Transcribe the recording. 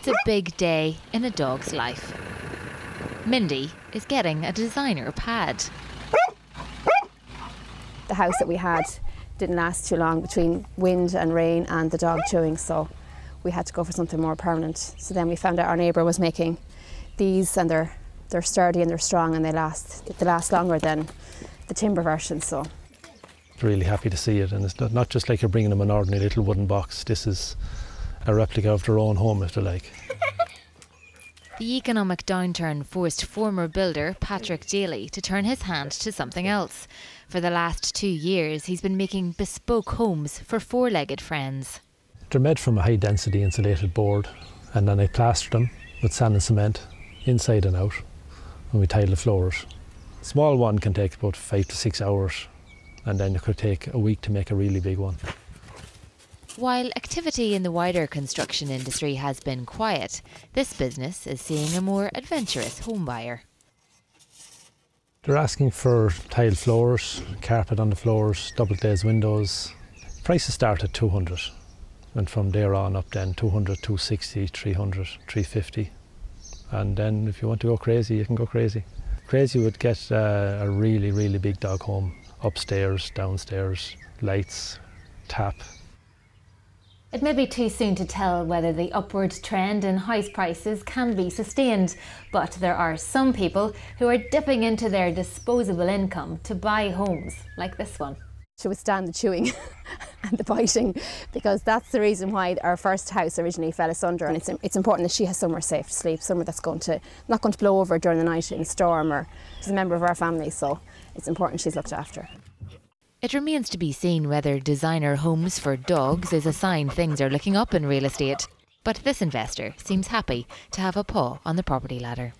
It's a big day in a dog's life. Mindy is getting a designer pad. The house that we had didn't last too long between wind and rain and the dog chewing, so we had to go for something more permanent. So then we found out our neighbour was making these, and they're they're sturdy and they're strong, and they last they last longer than the timber version. So really happy to see it, and it's not, not just like you're bringing them an ordinary little wooden box. This is a replica of their own home, if they like. The economic downturn forced former builder Patrick Daly to turn his hand to something else. For the last two years, he's been making bespoke homes for four legged friends. They're made from a high density insulated board, and then I plaster them with sand and cement inside and out, and we tile the floors. A small one can take about five to six hours, and then it could take a week to make a really big one. While activity in the wider construction industry has been quiet, this business is seeing a more adventurous home buyer. They're asking for tile floors, carpet on the floors, double glazed windows. Prices start at 200 and from there on up then 200, 260, 300, 350. And then if you want to go crazy, you can go crazy. Crazy would get uh, a really, really big dog home, upstairs, downstairs, lights, tap. It may be too soon to tell whether the upward trend in house prices can be sustained, but there are some people who are dipping into their disposable income to buy homes like this one to withstand the chewing and the biting because that's the reason why our first house originally fell asunder and it's, it's important that she has somewhere safe to sleep, somewhere that's going to not going to blow over during the night in a storm or she's a member of our family so it's important she's looked after. It remains to be seen whether designer homes for dogs is a sign things are looking up in real estate. But this investor seems happy to have a paw on the property ladder.